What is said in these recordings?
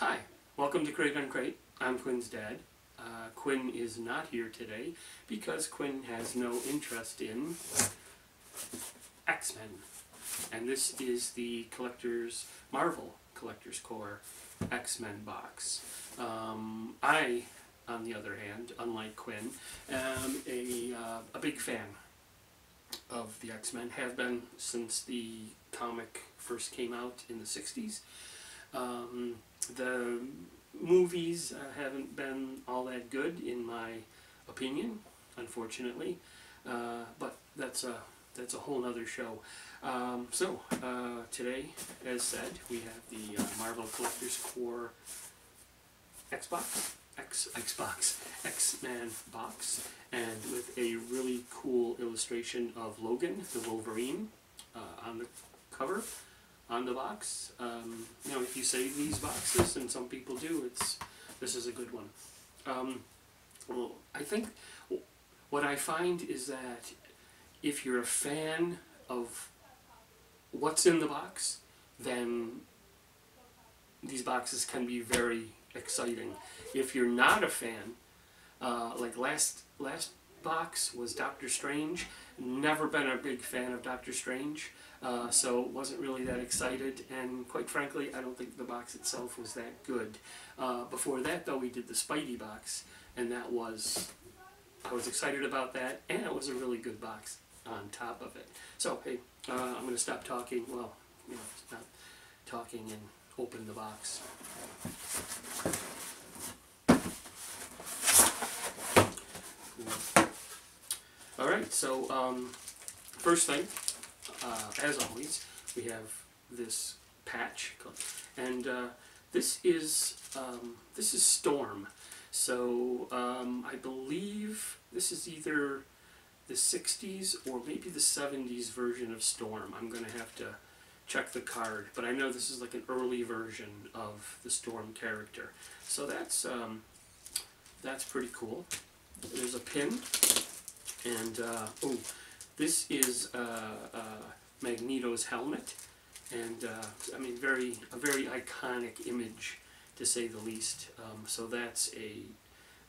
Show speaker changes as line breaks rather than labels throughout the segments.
Hi, welcome to Crate UnCrate. I'm Quinn's dad. Uh, Quinn is not here today because Quinn has no interest in X-Men. And this is the collector's Marvel Collector's Corps X-Men box. Um, I, on the other hand, unlike Quinn, am a, uh, a big fan of the X-Men, have been since the comic first came out in the 60s. Um, the movies uh, haven't been all that good, in my opinion, unfortunately. Uh, but that's a that's a whole other show. Um, so uh, today, as said, we have the uh, Marvel Collector's Corps Xbox, X Xbox X-Man box, and with a really cool illustration of Logan, the Wolverine, uh, on the cover on the box. Um, you know, if you save these boxes, and some people do, it's this is a good one. Um, well, I think what I find is that if you're a fan of what's in the box, then these boxes can be very exciting. If you're not a fan, uh, like last last box was Doctor Strange. Never been a big fan of Doctor Strange. Uh, so wasn't really that excited, and quite frankly, I don't think the box itself was that good. Uh, before that, though, we did the Spidey box, and that was, I was excited about that, and it was a really good box on top of it. So, hey, uh, I'm going to stop talking, well, you know, stop talking and open the box. Alright, so, um, first thing, uh, as always, we have this patch, and uh, this is um, this is Storm. So um, I believe this is either the 60s or maybe the 70s version of Storm. I'm going to have to check the card, but I know this is like an early version of the Storm character. So that's um, that's pretty cool. There's a pin, and uh, oh, this is uh, uh, Magneto's helmet, and uh, I mean, very a very iconic image to say the least. Um, so that's a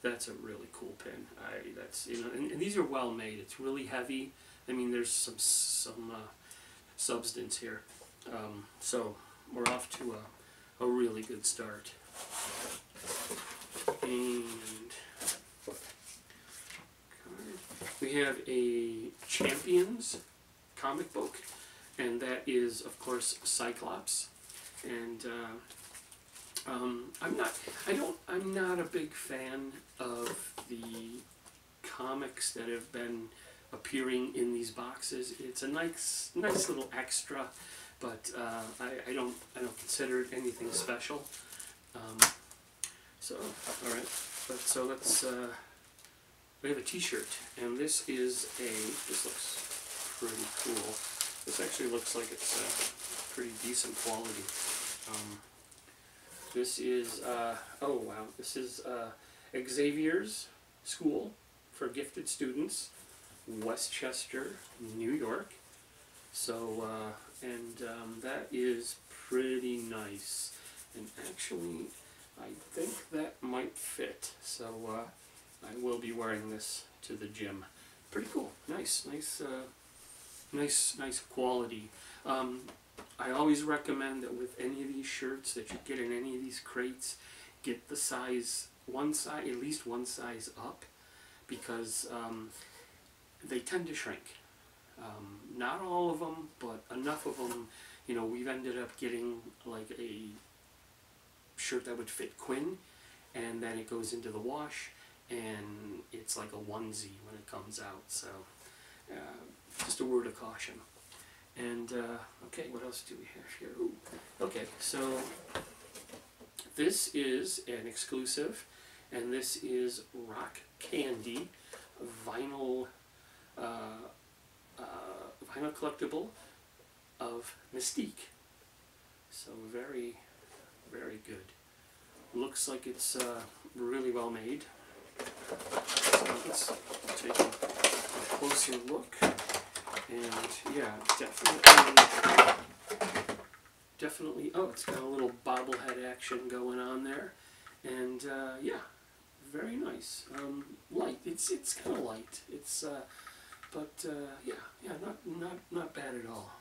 that's a really cool pin. I that's you know, and, and these are well made. It's really heavy. I mean, there's some some uh, substance here. Um, so we're off to a a really good start. And we have a Champions comic book, and that is, of course, Cyclops. And uh, um, I'm not, I don't, I'm not a big fan of the comics that have been appearing in these boxes. It's a nice, nice little extra, but uh, I, I don't, I don't consider it anything special. Um, so, all right, but so let's. Uh, we have a T-shirt, and this is a. This looks pretty cool. This actually looks like it's uh, pretty decent quality. Um, this is. Uh, oh wow! This is uh, Xavier's School for Gifted Students, Westchester, New York. So, uh, and um, that is pretty nice. And actually, I think that might fit. So. Uh, I will be wearing this to the gym. Pretty cool. Nice, nice, uh, nice, nice quality. Um, I always recommend that with any of these shirts that you get in any of these crates, get the size one size, at least one size up, because um, they tend to shrink. Um, not all of them, but enough of them. You know, we've ended up getting like a shirt that would fit Quinn, and then it goes into the wash and it's like a onesie when it comes out. So uh, just a word of caution. And uh, okay, what else do we have here? Ooh. Okay, so this is an exclusive, and this is Rock Candy vinyl uh, uh vinyl collectible of Mystique. So very, very good. Looks like it's uh, really well made. Let's take a closer look. And yeah, definitely definitely. Oh, it's got a little bobblehead action going on there, and uh, yeah, very nice. Um, light. It's it's kind of light. It's uh, but uh, yeah, yeah, not not not bad at all.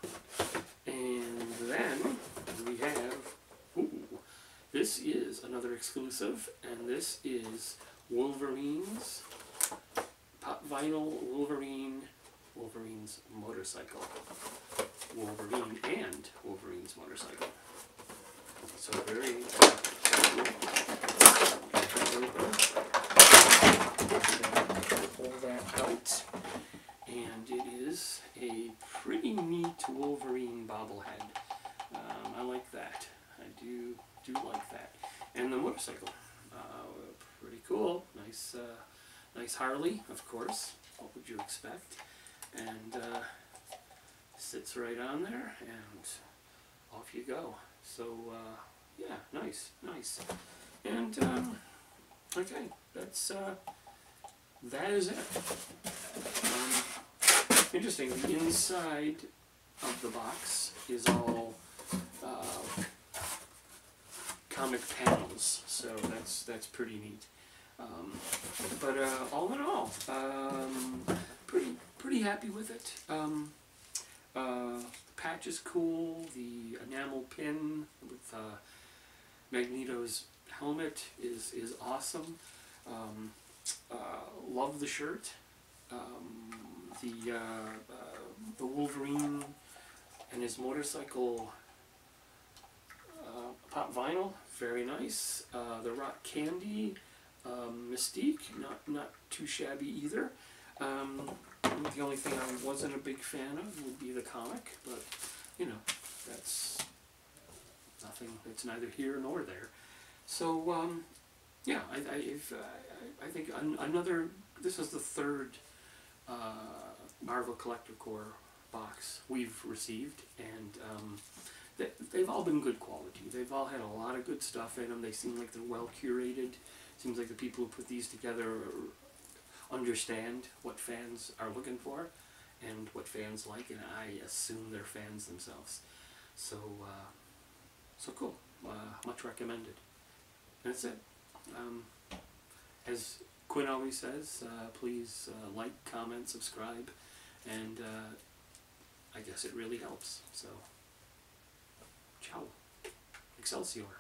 And then we have. Ooh, this is another exclusive, and this is Wolverine's pop vinyl Wolverine Wolverine's motorcycle. Wolverine and Wolverine's motorcycle. So very pull that out. And it is a pretty neat Wolverine bobblehead. Um, I like that. I do do like that. And the motorcycle, uh, pretty cool. Nice, uh, nice Harley, of course. What would you expect? And uh, sits right on there, and off you go. So uh, yeah, nice, nice. And um, okay, that's uh, that is it. Um, interesting. The inside of the box is all uh, comic panels, so that's that's pretty neat. Um, but uh, all in all, um, pretty pretty happy with it. Um, uh, patch is cool. The enamel pin with uh, Magneto's helmet is is awesome. Um, uh, love the shirt. Um, the uh, uh, the Wolverine and his motorcycle pop vinyl, very nice. The rock candy, um, Mystique, not not too shabby either. Um, the only thing I wasn't a big fan of would be the comic, but you know that's nothing. It's neither here nor there. So um, yeah, I I, if, uh, I, think an, another. This is the third uh, Marvel Collector Corps box we've received, and um, they, they've all been good quality. They've all had a lot of good stuff in them. They seem like they're well curated. Seems like the people who put these together understand what fans are looking for and what fans like, and I assume they're fans themselves. So, uh, so cool. Uh, much recommended. That's it. Um, as Quinn always says, uh, please uh, like, comment, subscribe, and uh, I guess it really helps. So, ciao. Excelsior.